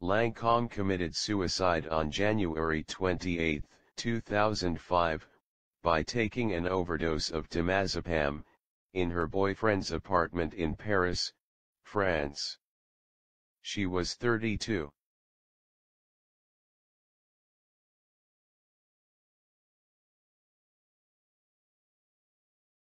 Lancaume committed suicide on January 28, 2005, by taking an overdose of temazepam, in her boyfriend's apartment in Paris, France. She was 32.